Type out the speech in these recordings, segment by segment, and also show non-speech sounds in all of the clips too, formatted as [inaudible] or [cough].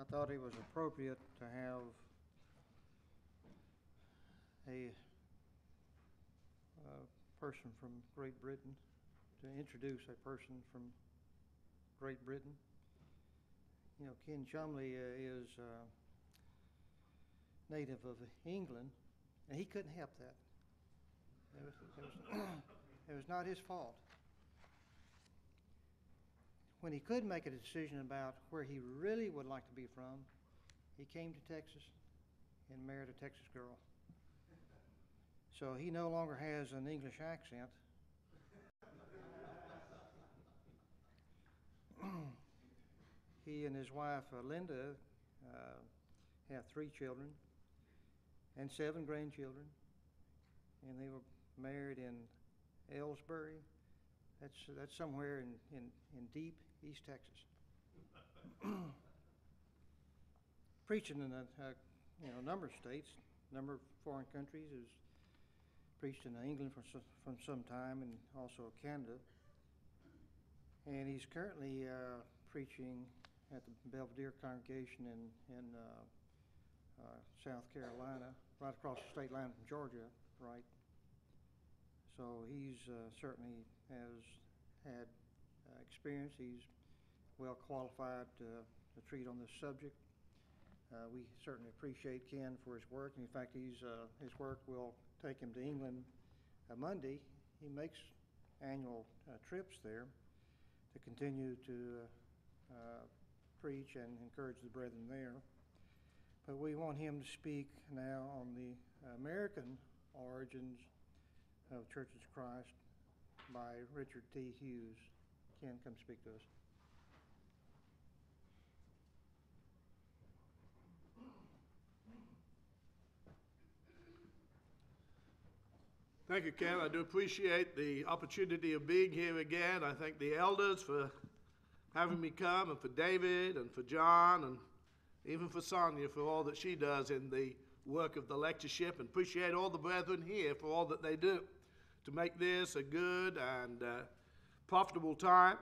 I thought it was appropriate to have a person from Great Britain, to introduce a person from Great Britain. You know, Ken Chumbley uh, is uh, native of England, and he couldn't help that. It was, it was, [coughs] it was not his fault. When he could make a decision about where he really would like to be from, he came to Texas and married a Texas girl. So he no longer has an English accent. [clears throat] he and his wife uh, Linda uh, have three children and seven grandchildren, and they were married in Ellsbury. That's that's somewhere in, in, in deep East Texas. Preaching in a, a you know number of states, number of foreign countries is preached in England for some, from some time and also Canada. And he's currently uh, preaching at the Belvedere congregation in, in uh, uh, South Carolina, right across the state line from Georgia, right? So he's uh, certainly has had uh, experience. He's well qualified to, to treat on this subject. Uh, we certainly appreciate Ken for his work. And in fact, he's, uh, his work will take him to England uh, Monday. He makes annual uh, trips there to continue to uh, preach and encourage the brethren there. But we want him to speak now on the American origins of Churches of Christ by Richard T. Hughes. Ken, come speak to us. Thank you, Ken. I do appreciate the opportunity of being here again. I thank the elders for having me come, and for David, and for John, and even for Sonia for all that she does in the work of the lectureship, and appreciate all the brethren here for all that they do to make this a good and uh, profitable time.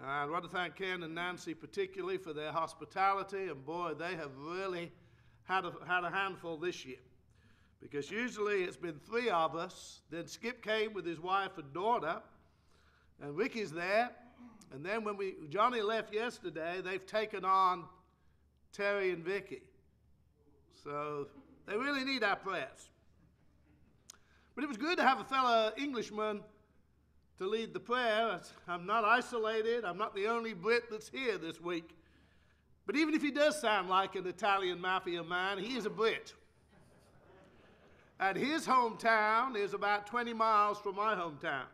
And I want to thank Ken and Nancy particularly for their hospitality, and boy, they have really had a, had a handful this year because usually it's been three of us. Then Skip came with his wife and daughter, and Ricky's there. And then when we Johnny left yesterday, they've taken on Terry and Vicky. So they really need our prayers. But it was good to have a fellow Englishman to lead the prayer. I'm not isolated. I'm not the only Brit that's here this week. But even if he does sound like an Italian mafia man, he is a Brit. And his hometown is about 20 miles from my hometown.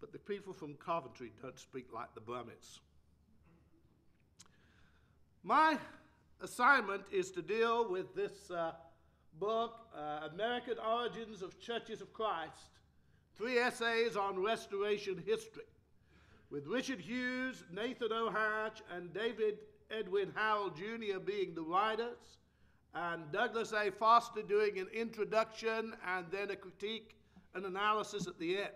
But the people from Coventry don't speak like the Brummies. My assignment is to deal with this uh, book, uh, American Origins of Churches of Christ, three essays on restoration history, with Richard Hughes, Nathan O. Hatch, and David Edwin Howell Jr. being the writers and Douglas A. Foster doing an introduction and then a critique and analysis at the end.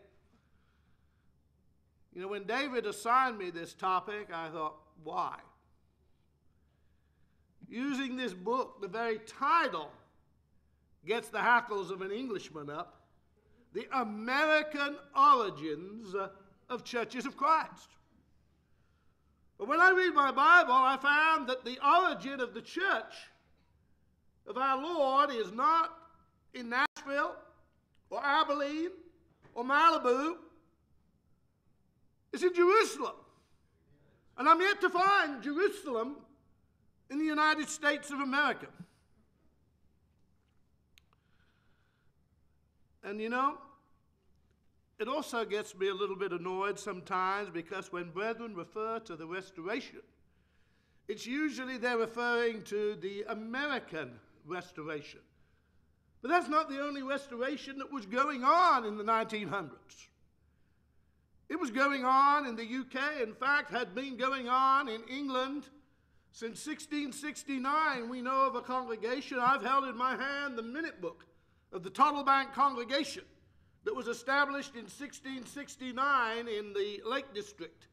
You know, when David assigned me this topic, I thought, why? Using this book, the very title gets the hackles of an Englishman up The American Origins of Churches of Christ. But when I read my Bible, I found that the origin of the church of our Lord is not in Nashville or Abilene or Malibu. It's in Jerusalem. And I'm yet to find Jerusalem in the United States of America. And you know, it also gets me a little bit annoyed sometimes because when brethren refer to the restoration, it's usually they're referring to the American restoration. But that's not the only restoration that was going on in the 1900s. It was going on in the UK, in fact, had been going on in England since 1669. We know of a congregation, I've held in my hand the minute book of the Tottlebank congregation that was established in 1669 in the Lake District.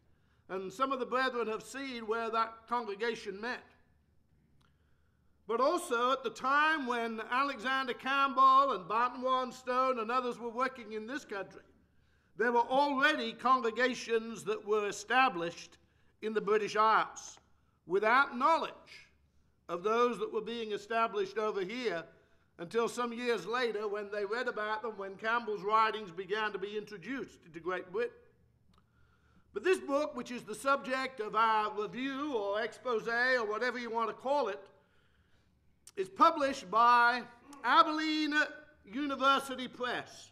and some of the brethren have seen where that congregation met. But also at the time when Alexander Campbell and Barton Warren Stone and others were working in this country, there were already congregations that were established in the British Isles without knowledge of those that were being established over here until some years later when they read about them when Campbell's writings began to be introduced into Great Britain. But this book, which is the subject of our review or expose or whatever you want to call it, is published by Abilene University Press.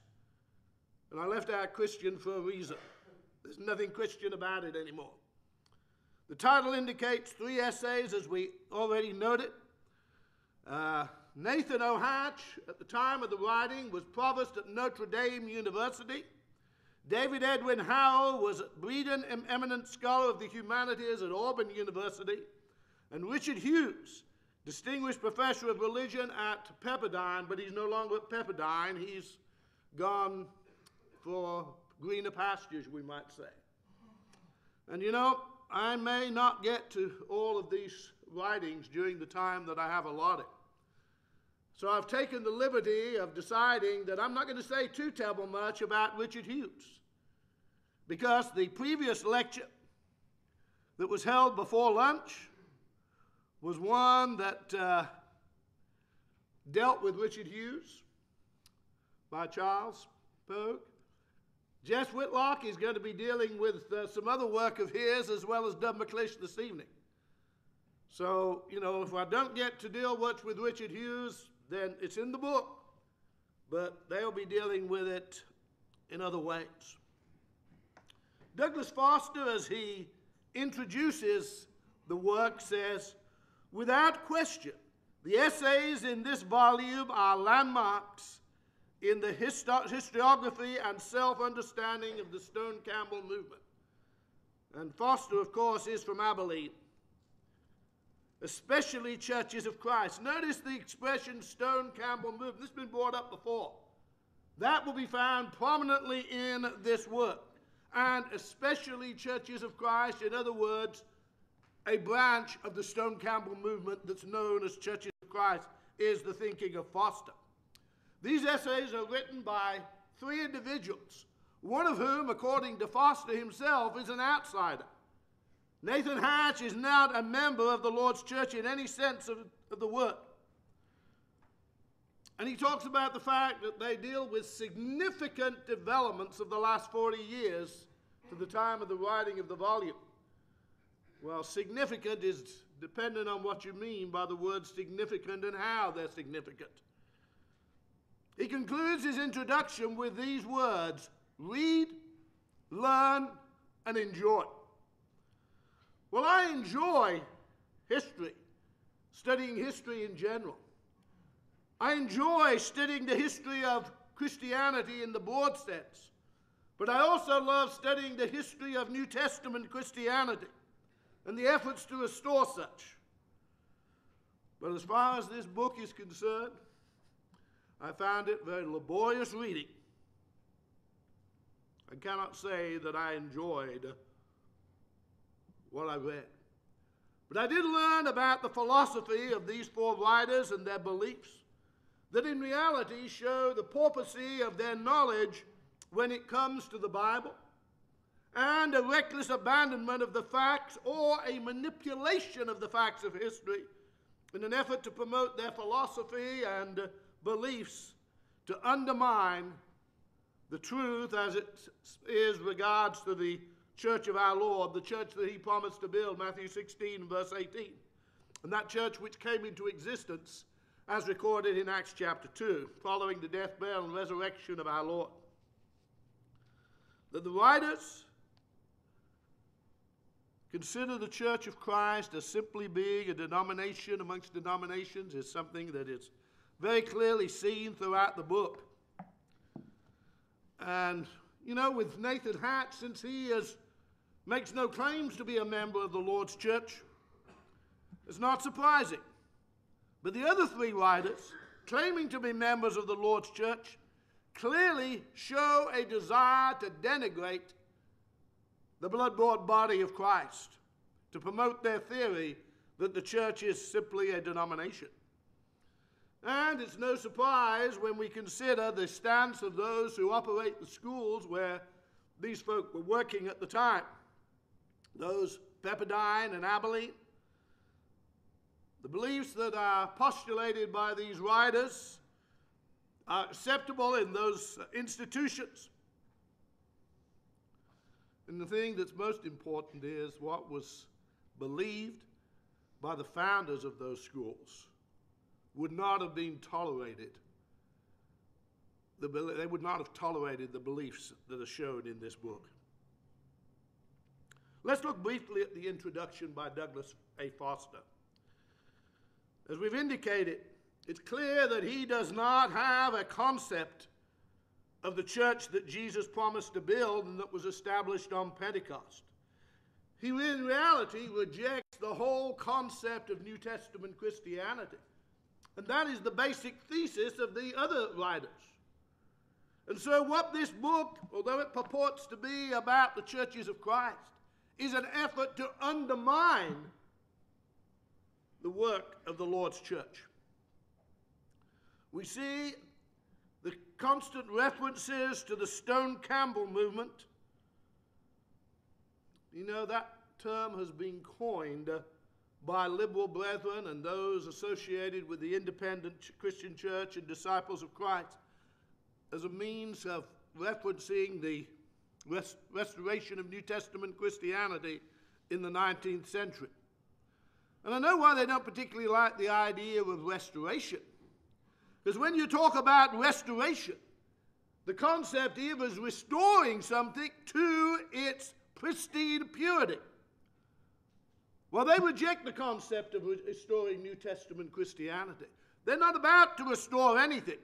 And I left out Christian for a reason. There's nothing Christian about it anymore. The title indicates three essays, as we already noted. Uh, Nathan O. Hatch, at the time of the writing, was provost at Notre Dame University. David Edwin Howell was Breeden eminent scholar of the humanities at Auburn University. And Richard Hughes, distinguished professor of religion at Pepperdine, but he's no longer at Pepperdine. He's gone for greener pastures, we might say. And you know, I may not get to all of these writings during the time that I have allotted. So I've taken the liberty of deciding that I'm not going to say too terrible much about Richard Hughes. Because the previous lecture that was held before lunch was one that uh, dealt with Richard Hughes by Charles Pogue. Jess Whitlock is going to be dealing with uh, some other work of his as well as Dub McClish this evening. So, you know, if I don't get to deal much with Richard Hughes, then it's in the book, but they'll be dealing with it in other ways. Douglas Foster, as he introduces the work, says, without question, the essays in this volume are landmarks in the histo- historiography and self understanding of the Stone Campbell movement. And Foster, of course, is from Abilene especially churches of Christ. Notice the expression Stone Campbell movement. This has been brought up before. That will be found prominently in this work. And especially churches of Christ, in other words, a branch of the Stone Campbell movement that's known as Churches of Christ is the thinking of Foster. These essays are written by three individuals, one of whom, according to Foster himself, is an outsider. Nathan Hatch is not a member of the Lord's church in any sense of, of the word. And he talks about the fact that they deal with significant developments of the last 40 years to the time of the writing of the volume. Well, significant is dependent on what you mean by the word significant and how they're significant. He concludes his introduction with these words read, learn, and enjoy. Well, I enjoy history, studying history in general. I enjoy studying the history of Christianity in the broad sense. But I also love studying the history of New Testament Christianity and the efforts to restore such. But as far as this book is concerned, I found it very laborious reading. I cannot say that I enjoyed what I read. But I did learn about the philosophy of these four writers and their beliefs that in reality show the porpoising of their knowledge when it comes to the Bible and a reckless abandonment of the facts or a manipulation of the facts of history in an effort to promote their philosophy and beliefs to undermine the truth as it is regards to the church of our Lord, the church that he promised to build, Matthew 16, verse 18. And that church which came into existence as recorded in Acts chapter 2, following the death, burial, and resurrection of our Lord. That the writers consider the church of Christ as simply being a denomination amongst denominations is something that is very clearly seen throughout the book. And, you know, with Nathan Hatch, since he is makes no claims to be a member of the Lord's church. It's not surprising. But the other three writers, claiming to be members of the Lord's church, clearly show a desire to denigrate the blood bought body of Christ, to promote their theory that the church is simply a denomination. And it's no surprise when we consider the stance of those who operate the schools where these folk were working at the time. Those Pepperdine and Abilene. The beliefs that are postulated by these writers are acceptable in those institutions. And the thing that's most important is what was believed by the founders of those schools would not have been tolerated. The, they would not have tolerated the beliefs that are shown in this book. Let's look briefly at the introduction by Douglas A. Foster. As we've indicated, it's clear that he does not have a concept of the church that Jesus promised to build and that was established on Pentecost. He, in reality, rejects the whole concept of New Testament Christianity. And that is the basic thesis of the other writers. And so, what this book, although it purports to be about the churches of Christ, is an effort to undermine the work of the Lord's church. We see constant references to the Stone Campbell movement. You know, that term has been coined uh, by liberal brethren and those associated with the independent Christian church and disciples of Christ as a means of referencing the rest- restoration of New Testament Christianity in the 19th century. And I know why they don't particularly like the idea of restoration. Because when you talk about restoration, the concept is restoring something to its pristine purity. Well, they reject the concept of restoring New Testament Christianity. They're not about to restore anything.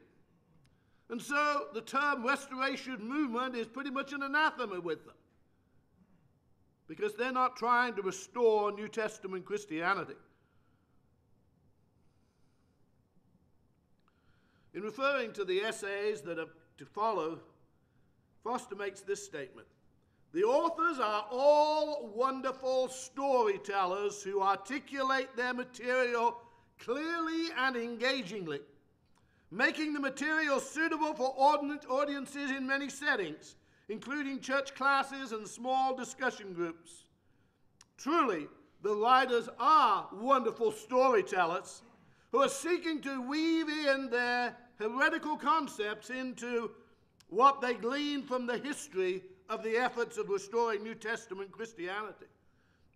And so the term restoration movement is pretty much an anathema with them. Because they're not trying to restore New Testament Christianity. In referring to the essays that are to follow, Foster makes this statement The authors are all wonderful storytellers who articulate their material clearly and engagingly making the material suitable for audiences in many settings, including church classes and small discussion groups. Truly, the writers are wonderful storytellers who are seeking to weave in their heretical concepts into what they glean from the history of the efforts of restoring New Testament Christianity.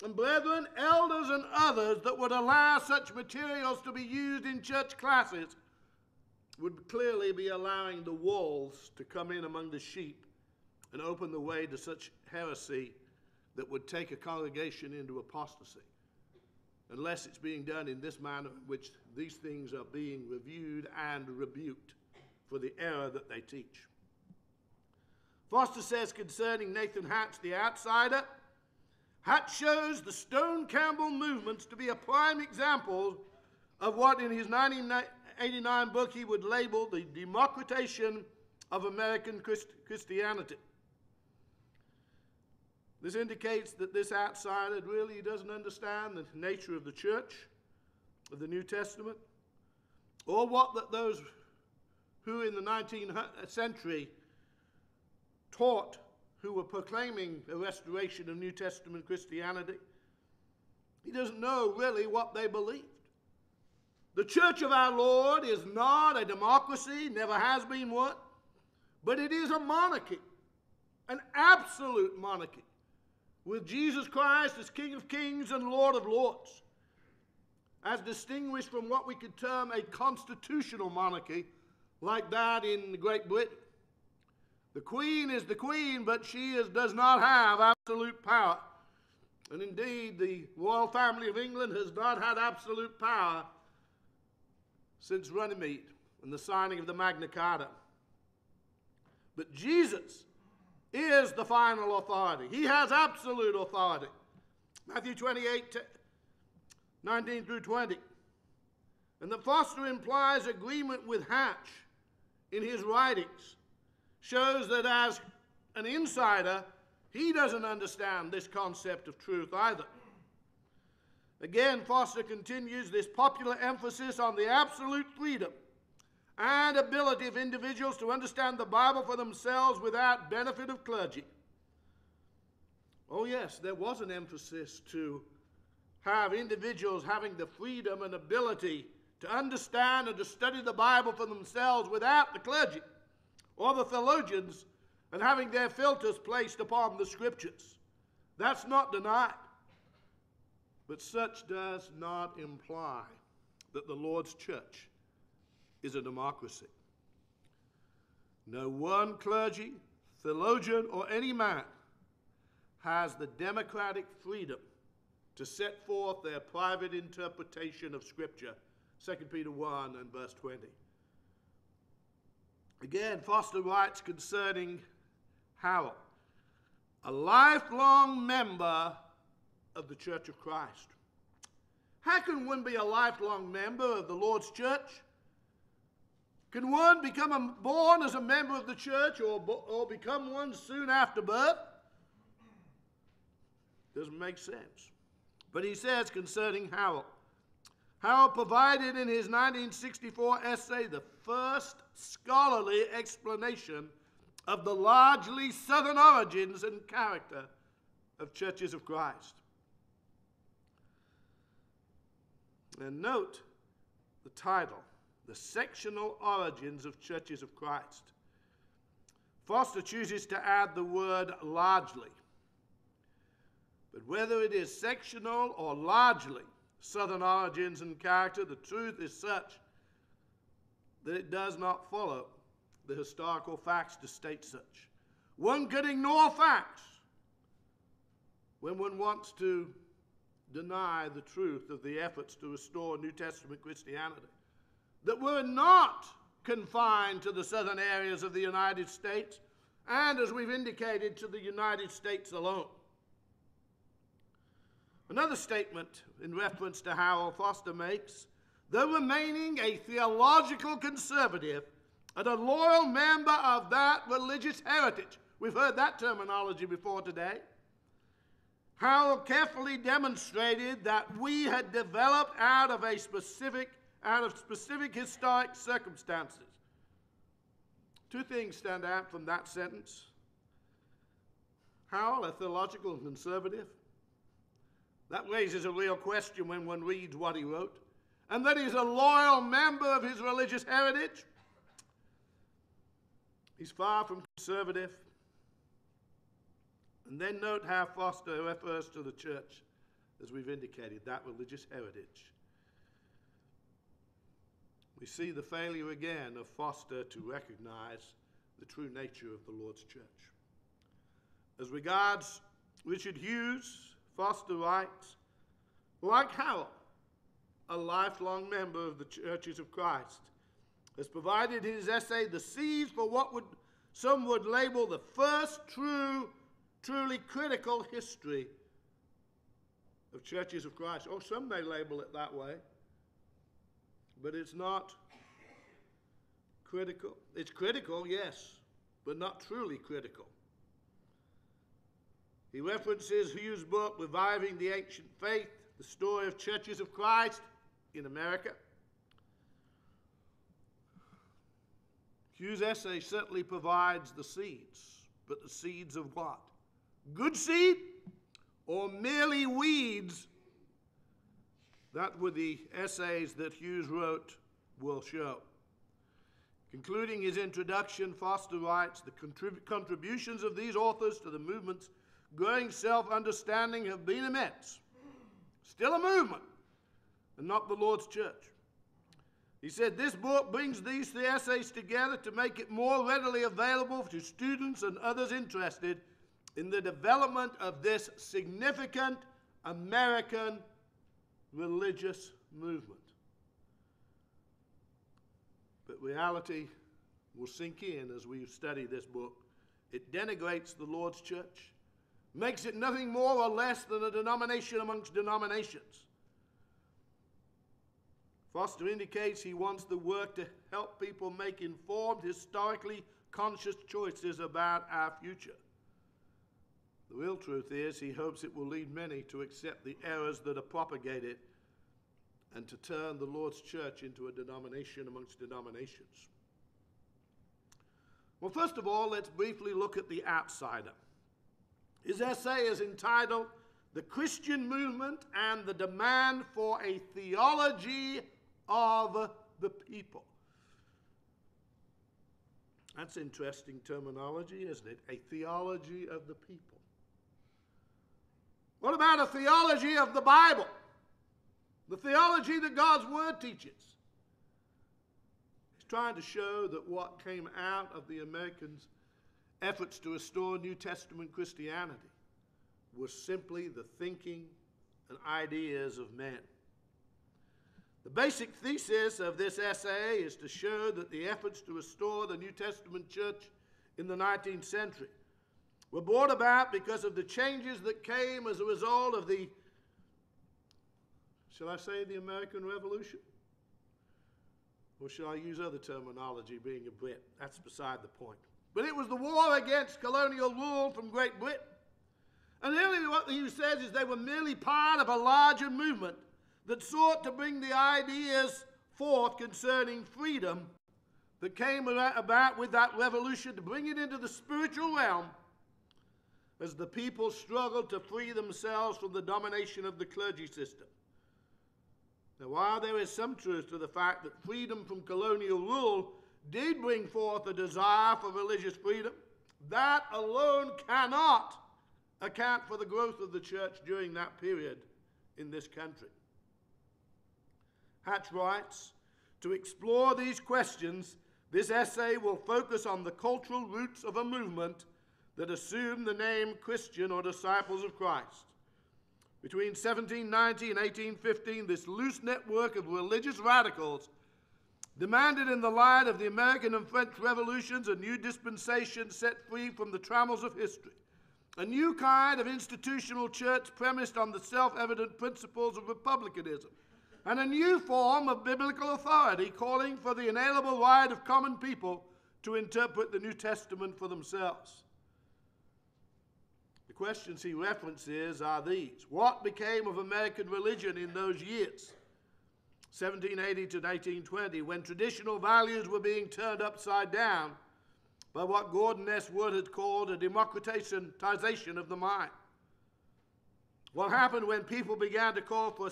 And brethren, elders, and others that would allow such materials to be used in church classes would clearly be allowing the wolves to come in among the sheep and open the way to such heresy that would take a congregation into apostasy, unless it's being done in this manner in which these things are being reviewed and rebuked for the error that they teach. Foster says concerning Nathan Hatch, the outsider, Hatch shows the Stone Campbell movements to be a prime example of what in his 1989 book he would label the democratization of American Christ- Christianity. This indicates that this outsider really doesn't understand the nature of the church, of the New Testament, or what that those who in the 19th uh, century taught who were proclaiming a restoration of New Testament Christianity. He doesn't know really what they believed. The church of our Lord is not a democracy, never has been one, but it is a monarchy, an absolute monarchy, with Jesus Christ as King of kings and Lord of lords, as distinguished from what we could term a constitutional monarchy, like that in Great Britain. The Queen is the Queen, but she is, does not have absolute power. And indeed, the royal family of England has not had absolute power since Runnymede and the signing of the Magna Carta. But Jesus is the final authority. He has absolute authority. Matthew 28, 19 through 20. And that Foster implies agreement with Hatch in his writings shows that as an insider, He doesn't understand this concept of truth either. Again, Foster continues this popular emphasis on the absolute freedom and ability of individuals to understand the Bible for themselves without benefit of clergy. Oh, yes, there was an emphasis to have individuals having the freedom and ability to understand and to study the Bible for themselves without the clergy or the theologians and having their filters placed upon the scriptures. That's not denied. But such does not imply that the Lord's church is a democracy. No one clergy, theologian, or any man has the democratic freedom to set forth their private interpretation of Scripture. 2 Peter 1 and verse 20. Again, Foster writes concerning Howell, a lifelong member of the Church of Christ. How can one be a lifelong member of the Lord's church? Can one become a, born as a member of the church or, or become one soon after birth? Doesn't make sense. But he says concerning Howell Howell provided in his 1964 essay the first scholarly explanation of the largely southern origins and character of churches of Christ. And note the title The Sectional Origins of Churches of Christ. Foster chooses to add the word largely. But whether it is sectional or largely southern origins and character, the truth is such that it does not follow the historical facts to state such. One could ignore facts when one wants to deny the truth of the efforts to restore New Testament Christianity that were not confined to the southern areas of the United States and, as we've indicated, to the United States alone. Another statement in reference to Howell Foster makes though remaining a theological conservative and a loyal member of that religious heritage. We've heard that terminology before today. Howell carefully demonstrated that we had developed out of a specific, out of specific historic circumstances. Two things stand out from that sentence. Howell, a theological conservative, that raises a real question when one reads what he wrote. And that he's a loyal member of his religious heritage. He's far from conservative. And then note how Foster refers to the church, as we've indicated, that religious heritage. We see the failure again of Foster to recognize the true nature of the Lord's church. As regards Richard Hughes, Foster writes, like Howell, a lifelong member of the Churches of Christ, has provided in his essay the seeds for what would some would label the first true, truly critical history of churches of Christ. or some may label it that way, but it's not critical. It's critical, yes, but not truly critical. He references Hughes' book, Reviving the Ancient Faith, the story of churches of Christ in America. Hughes' essay certainly provides the seeds, but the seeds of what? Good seed or merely weeds? That were the essays that Hughes wrote will show. Concluding his introduction, Foster writes The contrib- contributions of these authors to the movement's growing self understanding have been immense. Still a movement, and not the Lord's church. He said this book brings these three essays together to make it more readily available to students and others interested in the development of this significant American religious movement. But reality will sink in as we study this book. It denigrates the Lord's church makes it nothing more or less than a denomination amongst denominations. Foster indicates he wants the work to help people make informed, historically conscious choices about our future. The real truth is, he hopes it will lead many to accept the errors that are propagated and to turn the Lord's church into a denomination amongst denominations. Well, first of all, let's briefly look at the outsider. His essay is entitled The Christian Movement and the Demand for a Theology of the People. That's interesting terminology, isn't it? A theology of the people. What about a theology of the Bible? The theology that God's Word teaches. He's trying to show that what came out of the Americans' efforts to restore New Testament Christianity was simply the thinking and ideas of men. The basic thesis of this essay is to show that the efforts to restore the New Testament church in the 19th century were brought about because of the changes that came as a result of the, shall I say, the American Revolution? Or shall I use other terminology, being a Brit? That's beside the point. But it was the war against colonial rule from Great Britain. And really, what he says is they were merely part of a larger movement that sought to bring the ideas forth concerning freedom that came about with that revolution, to bring it into the spiritual realm as the people struggled to free themselves from the domination of the clergy system. Now, while there is some truth to the fact that freedom from colonial rule did bring forth a desire for religious freedom, that alone cannot account for the growth of the church during that period in this country. Hatch writes To explore these questions, this essay will focus on the cultural roots of a movement that assumed the name Christian or disciples of Christ. Between 1790 and 1815, this loose network of religious radicals demanded, in the light of the American and French revolutions, a new dispensation set free from the trammels of history, a new kind of institutional church premised on the self evident principles of republicanism, and a new form of biblical authority calling for the inalienable right of common people to interpret the New Testament for themselves questions he references are these What became of American religion in those years, 1780 to 1820, when traditional values were being turned upside down by what Gordon S. Wood had called a democratization of the mind? What happened when people began to call for a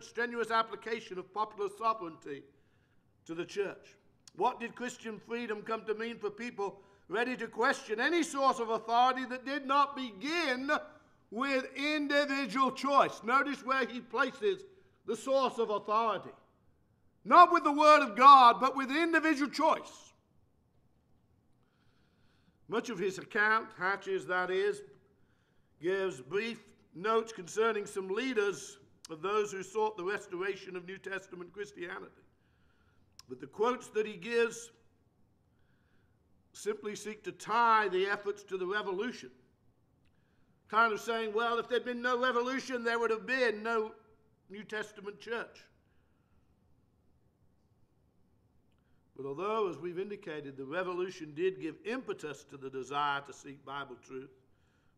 strenuous application of popular sovereignty to the church? What did Christian freedom come to mean for people ready to question any source of authority that did not begin with individual choice. Notice where he places the source of authority. Not with the Word of God, but with individual choice. Much of his account, Hatches that is, gives brief notes concerning some leaders of those who sought the restoration of New Testament Christianity. But the quotes that he gives simply seek to tie the efforts to the revolution. Kind of saying, well, if there'd been no revolution, there would have been no New Testament church. But although, as we've indicated, the revolution did give impetus to the desire to seek Bible truth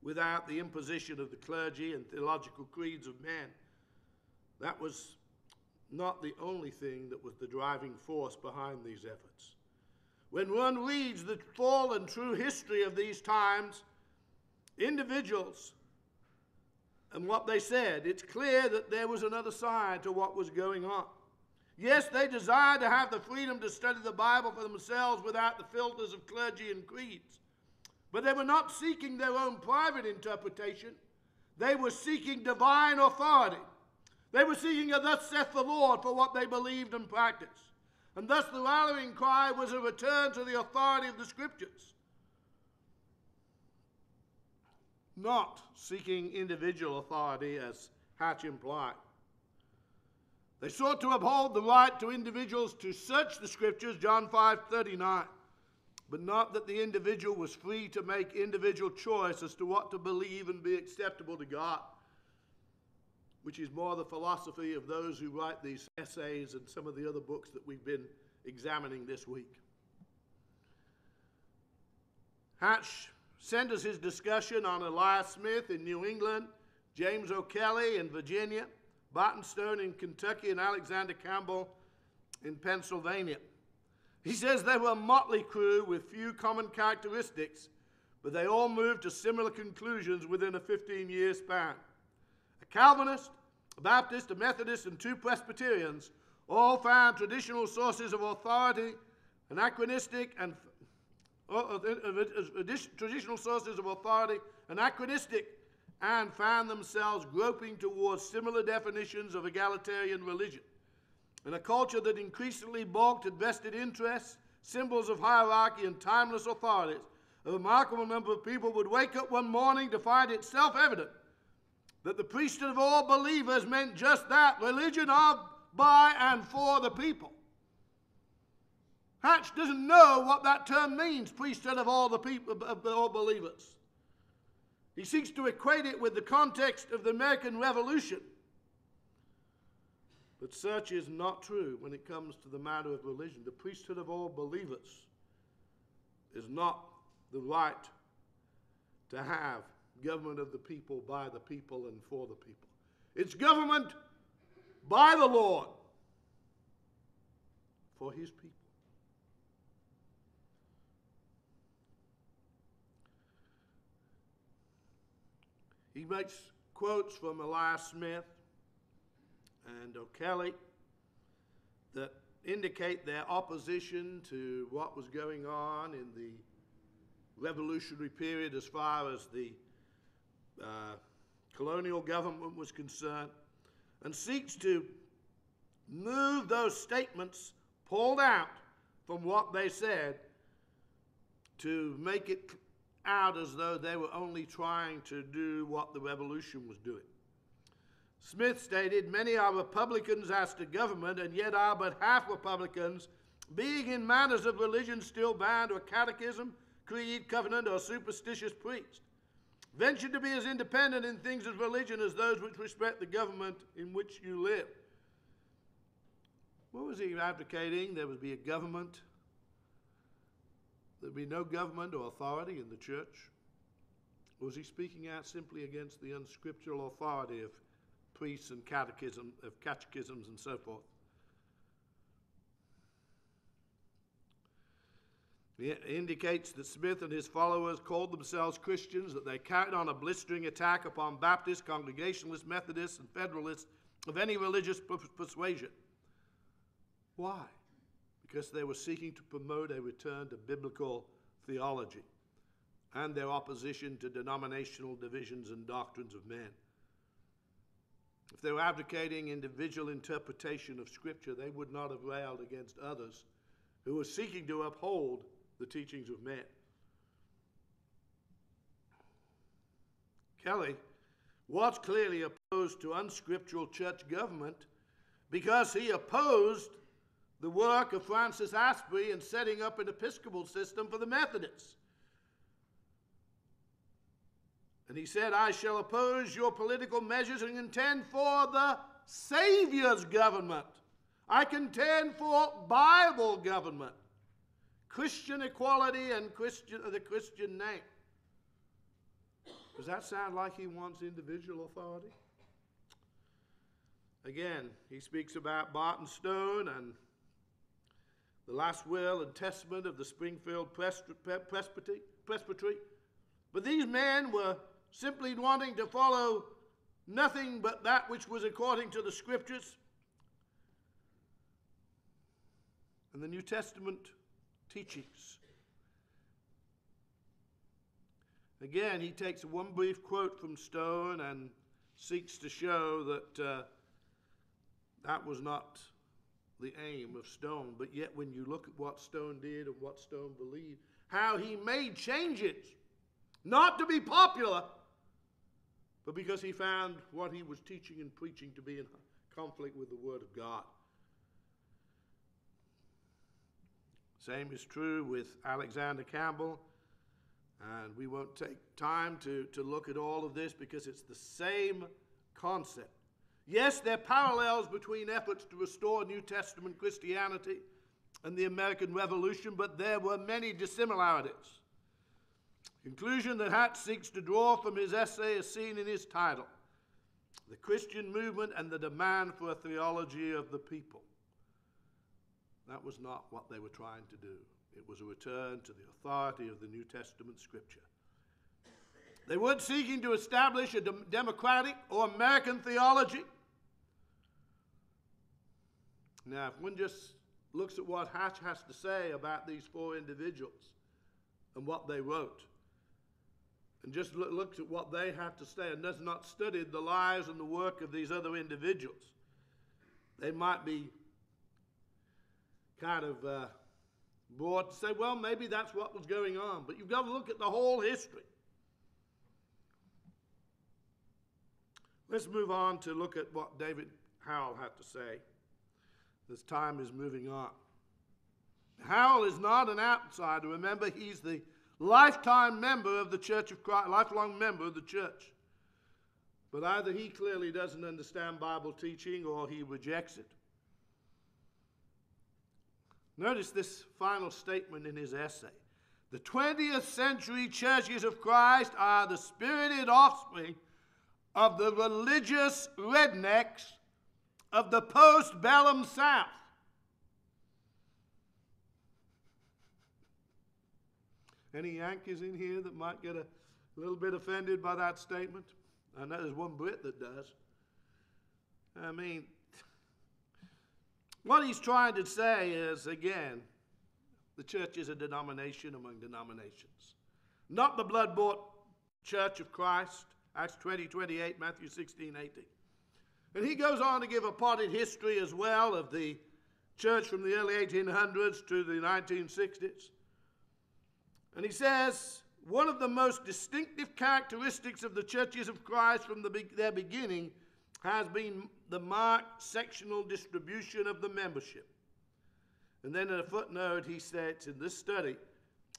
without the imposition of the clergy and theological creeds of men, that was not the only thing that was the driving force behind these efforts. When one reads the full and true history of these times, individuals and what they said, it's clear that there was another side to what was going on. Yes, they desired to have the freedom to study the Bible for themselves without the filters of clergy and creeds. But they were not seeking their own private interpretation, they were seeking divine authority. They were seeking a thus saith the Lord for what they believed and practiced. And thus the rallying cry was a return to the authority of the Scriptures, not seeking individual authority as Hatch implied. They sought to uphold the right to individuals to search the Scriptures, John 5 39, but not that the individual was free to make individual choice as to what to believe and be acceptable to God which is more the philosophy of those who write these essays and some of the other books that we've been examining this week. Hatch centers his discussion on Elias Smith in New England, James O'Kelly in Virginia, Barton Stone in Kentucky, and Alexander Campbell in Pennsylvania. He says they were a motley crew with few common characteristics, but they all moved to similar conclusions within a 15 year span. Calvinist, a Baptist, a Methodist, and two Presbyterians all found traditional sources of authority anachronistic and uh, uh, traditional sources of authority anachronistic and found themselves groping towards similar definitions of egalitarian religion. In a culture that increasingly balked at vested interests, symbols of hierarchy, and timeless authorities, a remarkable number of people would wake up one morning to find it self evident that the priesthood of all believers meant just that religion of, by, and for the people. Hatch doesn't know what that term means, priesthood of all the people, of all believers. He seeks to equate it with the context of the American Revolution. But such is not true when it comes to the matter of religion. The priesthood of all believers is not the right to have government of the people, by the people, and for the people. It's government by the Lord for his people. He makes quotes from Elias Smith and O'Kelly that indicate their opposition to what was going on in the revolutionary period as far as the uh, colonial government was concerned, and seeks to move those statements pulled out from what they said to make it out as though they were only trying to do what the revolution was doing. Smith stated, Many are Republicans as to government, and yet are but half Republicans, being in matters of religion still bound to a catechism, creed, covenant, or superstitious priest. Venture to be as independent in things of religion as those which respect the government in which you live. What was he advocating? There would be a government There'd be no government or authority in the church? Was he speaking out simply against the unscriptural authority of priests and catechism, of catechisms and so forth? It indicates that Smith and his followers called themselves Christians, that they carried on a blistering attack upon Baptists, Congregationalists, Methodists, and Federalists of any religious persuasion. Why? because they were seeking to promote a return to biblical theology and their opposition to denominational divisions and doctrines of men. If they were advocating individual interpretation of Scripture, they would not have railed against others who were seeking to uphold the teachings of men. Kelly was clearly opposed to unscriptural church government because he opposed the work of Francis Asbury in setting up an Episcopal system for the Methodists. And he said, I shall oppose your political measures and contend for the Savior's government. I contend for Bible government, Christian equality, and Christian, the Christian name. Does that sound like he wants individual authority? Again, he speaks about Barton Stone and the last will and testament of the Springfield Presbytery. But these men were simply wanting to follow nothing but that which was according to the Scriptures. And the New Testament teachings. Again, he takes one brief quote from Stone and seeks to show that uh, that was not the aim of Stone. But yet, when you look at what Stone did and what Stone believed, how he made changes, not to be popular, but because he found what he was teaching and preaching to be in conflict with the Word of God. Same is true with Alexander Campbell. And we won't take time to, to look at all of this because it's the same concept. Yes, there are parallels between efforts to restore New Testament Christianity and the American Revolution, but there were many dissimilarities. Conclusion that Hatch seeks to draw from his essay is seen in his title The Christian Movement and the Demand for a Theology of the People. That was not what they were trying to do. It was a return to the authority of the New Testament Scripture. They weren't seeking to establish a dem- democratic or American theology. Now, if one just looks at what Hatch has to say about these four individuals and what they wrote, and just loo- looks at what they have to say and does not study the lives and the work of these other individuals, they might be kind of uh, brought to say, well, maybe that's what was going on. But you've got to look at the whole history. Let's move on to look at what David Harrell had to say. This time is moving on. Harrell is not an outsider. Remember, he's the lifetime member of the Church of Christ, lifelong member of the church. But either he clearly doesn't understand Bible teaching or he rejects it. Notice this final statement in his essay. The 20th century churches of Christ are the spirited offspring of the religious rednecks of the post-bellum South. Any Yankees in here that might get a little bit offended by that statement? I know there's one Brit that does. I mean, what he's trying to say is again, the church is a denomination among denominations, not the blood bought church of Christ, Acts 20 28, Matthew 16 18. And he goes on to give a potted history as well of the church from the early 1800s to the 1960s. And he says, one of the most distinctive characteristics of the churches of Christ from the, their beginning has been the marked sectional distribution of the membership. And then in a footnote, he states in this study,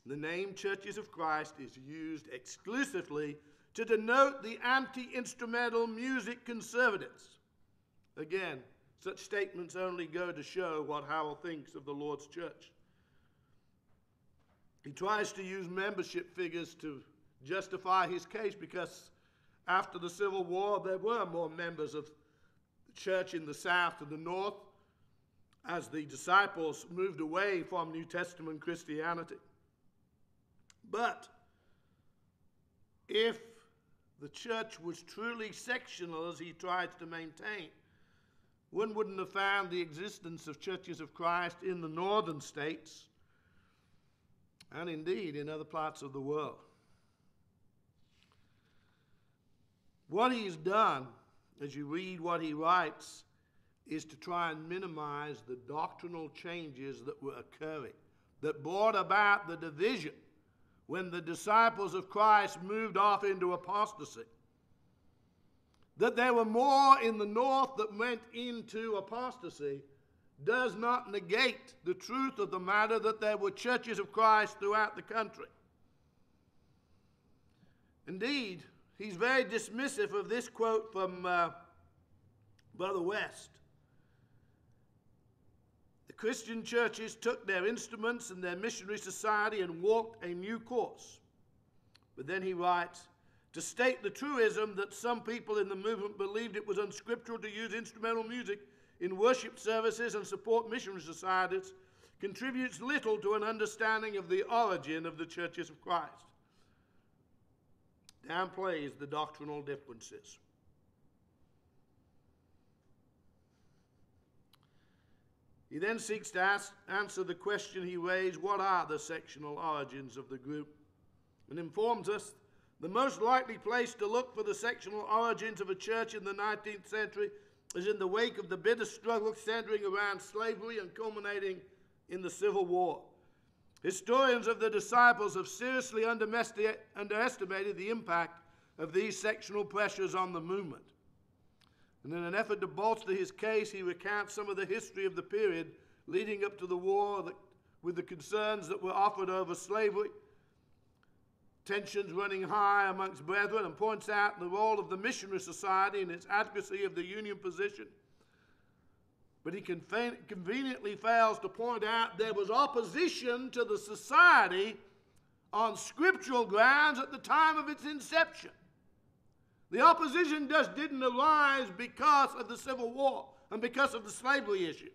the name Churches of Christ is used exclusively to denote the anti instrumental music conservatives. Again, such statements only go to show what Harrell thinks of the Lord's church. He tries to use membership figures to justify his case because after the Civil War, there were more members of the church in the South and the North as the disciples moved away from New Testament Christianity. But if the church was truly sectional as he tries to maintain, one wouldn't have found the existence of churches of Christ in the northern states and indeed in other parts of the world. What he's done, as you read what he writes, is to try and minimize the doctrinal changes that were occurring, that brought about the division when the disciples of Christ moved off into apostasy. That there were more in the north that went into apostasy does not negate the truth of the matter that there were churches of Christ throughout the country. Indeed, he's very dismissive of this quote from uh, Brother West. The Christian churches took their instruments and their missionary society and walked a new course. But then he writes, to state the truism that some people in the movement believed it was unscriptural to use instrumental music in worship services and support missionary societies contributes little to an understanding of the origin of the churches of Christ. Downplays the doctrinal differences. He then seeks to ask, answer the question he raised what are the sectional origins of the group? And informs us the most likely place to look for the sectional origins of a church in the 19th century is in the wake of the bitter struggle centering around slavery and culminating in the Civil War. Historians of the disciples have seriously underestimated the impact of these sectional pressures on the movement. And in an effort to bolster his case, he recounts some of the history of the period leading up to the war that, with the concerns that were offered over slavery, tensions running high amongst brethren, and points out the role of the missionary society in its advocacy of the Union position. But he conveniently fails to point out there was opposition to the society on scriptural grounds at the time of its inception. The opposition just didn't arise because of the Civil War and because of the slavery issue.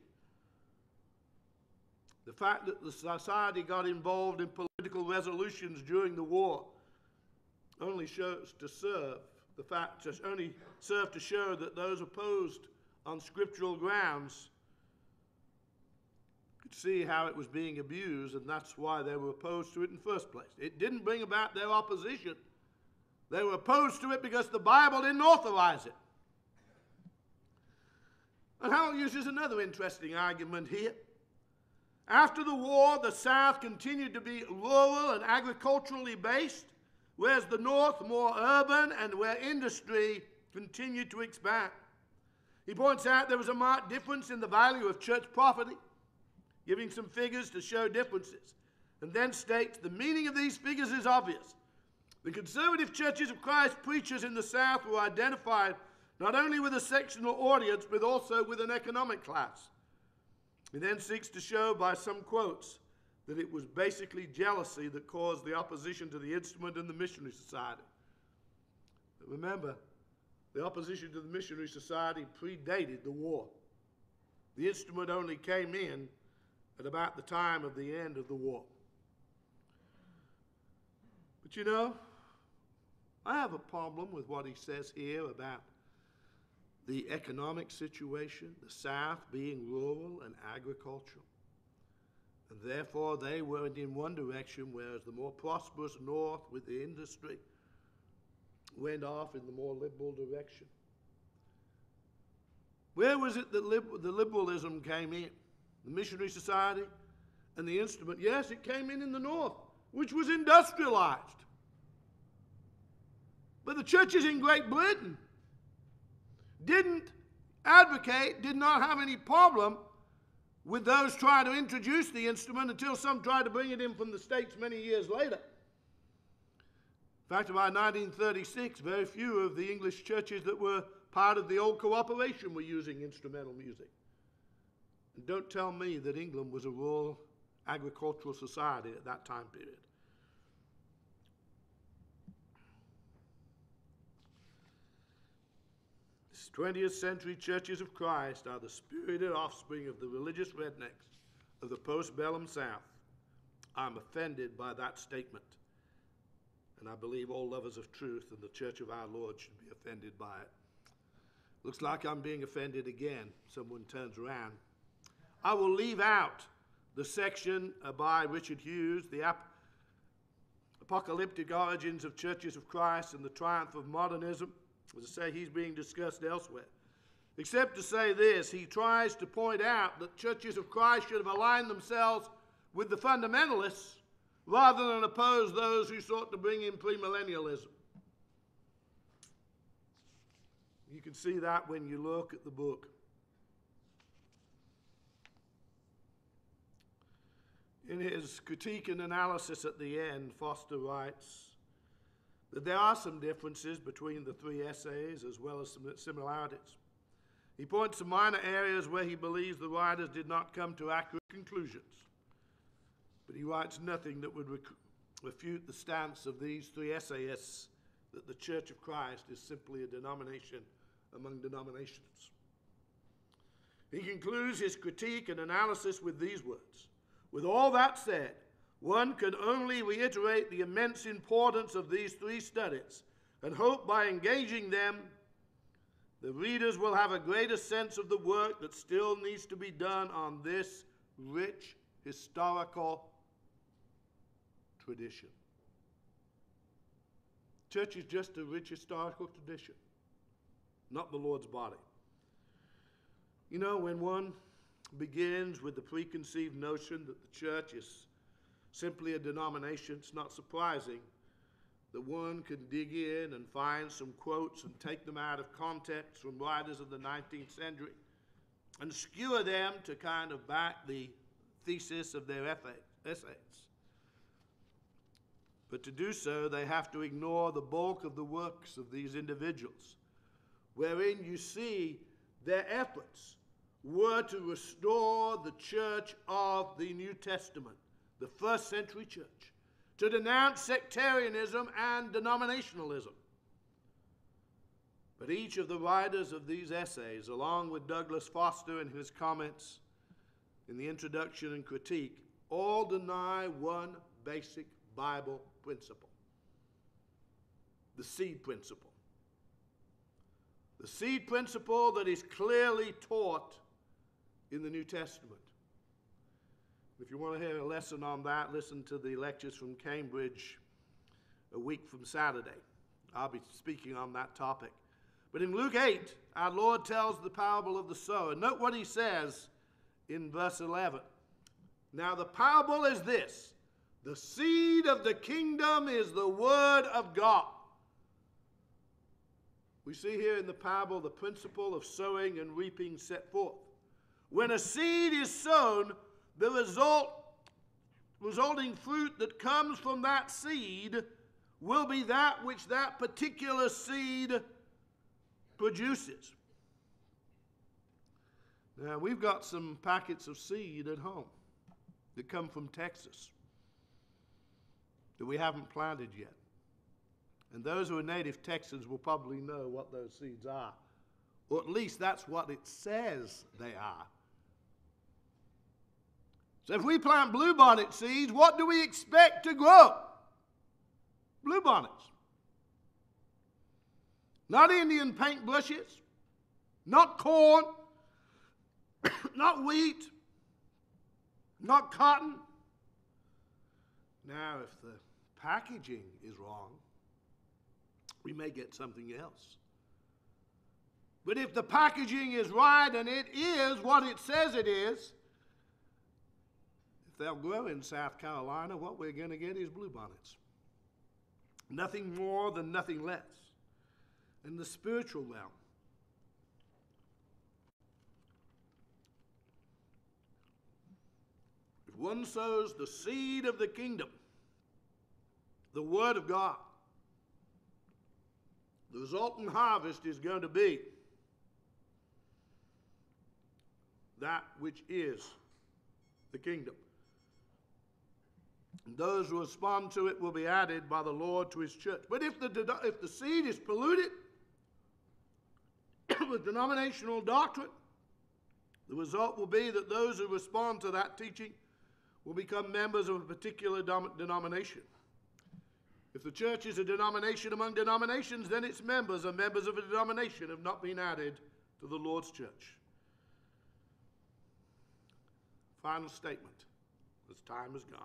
The fact that the society got involved in political resolutions during the war only shows to serve the fact only served to show that those opposed on scriptural grounds could see how it was being abused, and that's why they were opposed to it in the first place. It didn't bring about their opposition. They were opposed to it because the Bible didn't authorize it. And Harrell uses another interesting argument here. After the war, the South continued to be rural and agriculturally based, whereas the North more urban and where industry continued to expand. He points out there was a marked difference in the value of church property, giving some figures to show differences, and then states the meaning of these figures is obvious. The conservative churches of Christ preachers in the South were identified not only with a sectional audience, but also with an economic class. He then seeks to show by some quotes that it was basically jealousy that caused the opposition to the instrument and the missionary society. But remember, the opposition to the missionary society predated the war. The instrument only came in at about the time of the end of the war. But you know, I have a problem with what he says here about the economic situation, the South being rural and agricultural. And therefore, they went in one direction, whereas the more prosperous North with the industry went off in the more liberal direction. Where was it that lib- the liberalism came in? The Missionary Society and the instrument? Yes, it came in in the North, which was industrialized. But the churches in Great Britain didn't advocate, did not have any problem with those trying to introduce the instrument until some tried to bring it in from the States many years later. In fact, by 1936, very few of the English churches that were part of the old cooperation were using instrumental music. And don't tell me that England was a rural agricultural society at that time period. 20th century churches of Christ are the spirited offspring of the religious rednecks of the postbellum South. I'm offended by that statement. And I believe all lovers of truth and the church of our Lord should be offended by it. Looks like I'm being offended again. Someone turns around. I will leave out the section by Richard Hughes, the ap- apocalyptic origins of churches of Christ and the triumph of modernism. As I say, he's being discussed elsewhere. Except to say this, he tries to point out that churches of Christ should have aligned themselves with the fundamentalists rather than oppose those who sought to bring in premillennialism. You can see that when you look at the book. In his critique and analysis at the end, Foster writes that there are some differences between the three essays as well as some similarities. He points to minor areas where he believes the writers did not come to accurate conclusions, but he writes nothing that would rec- refute the stance of these three essayists that the Church of Christ is simply a denomination among denominations. He concludes his critique and analysis with these words With all that said, one can only reiterate the immense importance of these three studies and hope by engaging them, the readers will have a greater sense of the work that still needs to be done on this rich historical tradition. Church is just a rich historical tradition, not the Lord's body. You know, when one begins with the preconceived notion that the church is simply a denomination, it's not surprising that one can dig in and find some quotes and take them out of context from writers of the 19th century and skewer them to kind of back the thesis of their essays. But to do so, they have to ignore the bulk of the works of these individuals, wherein you see their efforts were to restore the church of the New Testament the first century church, to denounce sectarianism and denominationalism. But each of the writers of these essays, along with Douglas Foster in his comments in the introduction and critique, all deny one basic Bible principle the seed principle. The seed principle that is clearly taught in the New Testament. If you want to hear a lesson on that, listen to the lectures from Cambridge a week from Saturday. I'll be speaking on that topic. But in Luke 8, our Lord tells the parable of the sower. Note what he says in verse 11. Now, the parable is this the seed of the kingdom is the word of God. We see here in the parable the principle of sowing and reaping set forth. When a seed is sown, the result, resulting fruit that comes from that seed will be that which that particular seed produces. Now, we've got some packets of seed at home that come from Texas that we haven't planted yet. And those who are native Texans will probably know what those seeds are. Or at least that's what it says they are. So if we plant bluebonnet seeds, what do we expect to grow? Bluebonnets. Not Indian paintbrushes, not corn, [coughs] not wheat, not cotton. Now, if the packaging is wrong, we may get something else. But if the packaging is right and it is what it says it is, if they'll grow in South Carolina, what we're going to get is bluebonnets. Nothing more than nothing less. In the spiritual realm, if one sows the seed of the kingdom, the Word of God, the resulting harvest is going to be that which is the kingdom. And those who respond to it will be added by the Lord to his church. But if the, if the seed is polluted [coughs] with denominational doctrine, the result will be that those who respond to that teaching will become members of a particular denomination. If the church is a denomination among denominations, then its members are members of a denomination have not been added to the Lord's church. Final statement, as time is gone.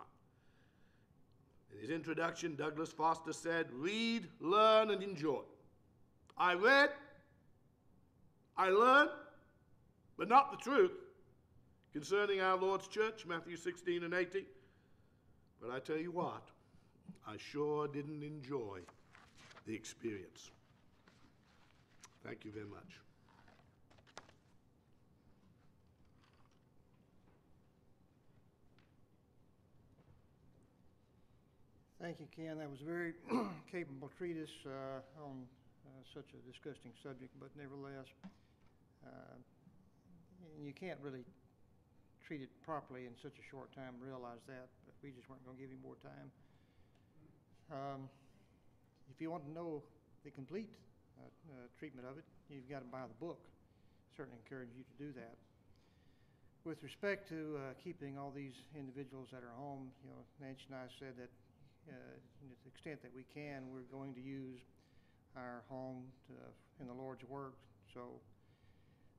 In his introduction, Douglas Foster said, Read, learn, and enjoy. I read, I learned, but not the truth concerning our Lord's church, Matthew 16 and 18. But I tell you what, I sure didn't enjoy the experience. Thank you very much. Thank you, Ken. That was a very [clears throat] capable treatise uh, on uh, such a disgusting subject, but nevertheless, uh, you can't really treat it properly in such a short time. Realize that, but we just weren't going to give him more time. Um, if you want to know the complete uh, uh, treatment of it, you've got to buy the book. Certainly encourage you to do that. With respect to uh, keeping all these individuals at our home, you know, Nancy and I said that uh, to the extent that we can, we're going to use our home to, in the Lord's work. So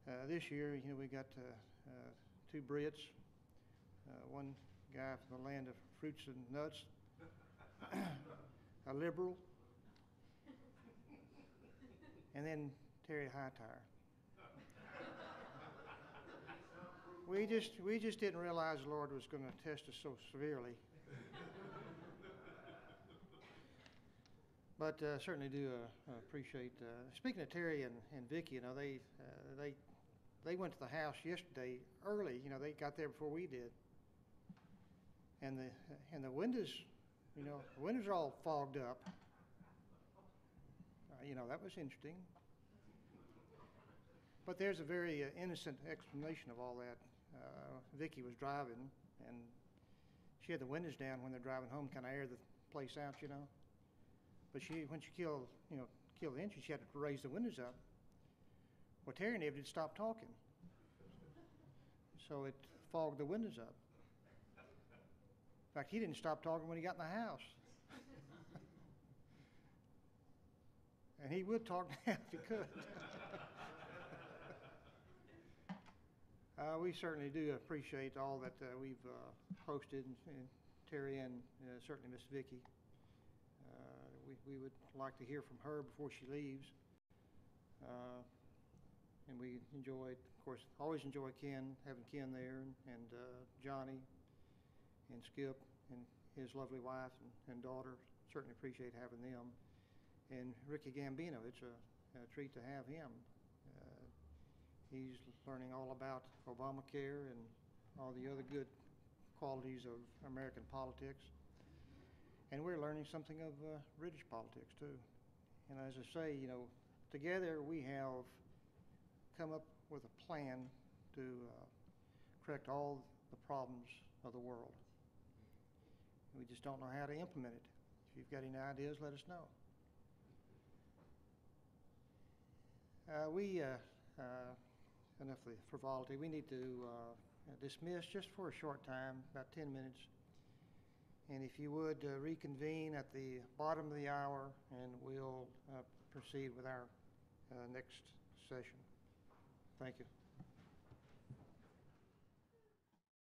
uh, this year, you know, we got to uh, two Brits, uh, one guy from the land of fruits and nuts, a liberal, and then Terry Hightower. we just we just didn't realize the Lord was going to test us so severely. but uh, certainly do uh, appreciate. Uh, speaking of Terry and, and Vicky, you know they uh, they they went to the house yesterday early. You know they got there before we did, and the and the windows you know, the windows are all fogged up. Uh, you know, that was interesting. But there's a very uh, innocent explanation of all that. Uh, Vicky was driving, and she had the windows down when they're driving home, kind of air the place out, you know. But she, when she killed, you know, killed the engine, she had to raise the windows up. Well, Terry never did stop talking. So it fogged the windows up. In fact, he didn't stop talking when he got in the house. [laughs] and he would talk [laughs] now if he could. uh, we certainly do appreciate all that uh, we've uh, hosted, and, and Terry and uh, certainly Miss Vicky. Uh, we, we would like to hear from her before she leaves. And we enjoyed, of course, always enjoy Ken, having Ken there, and, and uh, Johnny, and Skip, and his lovely wife and, and daughter. Certainly appreciate having them. And Ricky Gambino, it's a, a treat to have him. Uh, he's learning all about Obamacare and all the other good qualities of American politics. And we're learning something of uh, British politics too. And as I say, you know, together we have come up with a plan to uh, correct all the problems of the world. We just don't know how to implement it. If you've got any ideas, let us know. Uh, we, uh, uh, enough of the frivolity, we need to uh, dismiss just for a short time, about 10 minutes. And if you would uh, reconvene at the bottom of the hour, and we'll uh, proceed with our uh, next session. Thank you.